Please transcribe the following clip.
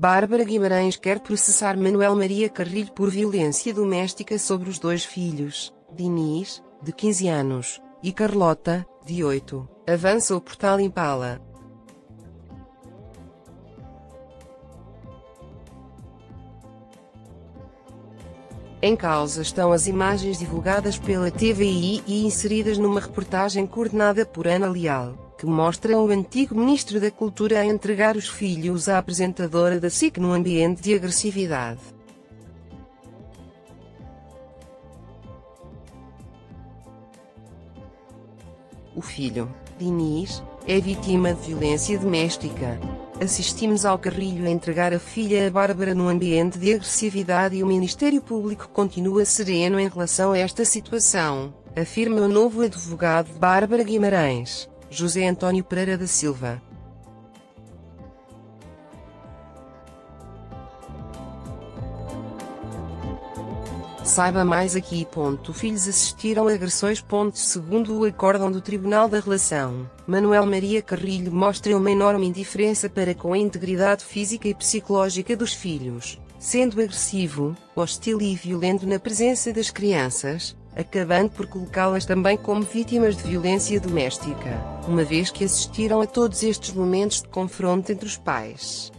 Bárbara Guimarães quer processar Manuel Maria Carrilho por violência doméstica sobre os dois filhos, Diniz, de 15 anos, e Carlota, de 8. Avança o portal Impala. Em causa estão as imagens divulgadas pela TVI e inseridas numa reportagem coordenada por Ana Leal que mostram o antigo ministro da Cultura a entregar os filhos à apresentadora da SIC num ambiente de agressividade. O filho, Diniz, é vítima de violência doméstica. Assistimos ao Carrilho a entregar a filha a Bárbara num ambiente de agressividade e o Ministério Público continua sereno em relação a esta situação, afirma o novo advogado Bárbara Guimarães. José Antônio Pereira da Silva. Saiba mais aqui. Ponto. Filhos assistiram a agressões. Ponto. Segundo o acórdão do Tribunal da Relação, Manuel Maria Carrilho mostra uma enorme indiferença para com a integridade física e psicológica dos filhos, sendo agressivo, hostil e violento na presença das crianças, acabando por colocá-las também como vítimas de violência doméstica, uma vez que assistiram a todos estes momentos de confronto entre os pais.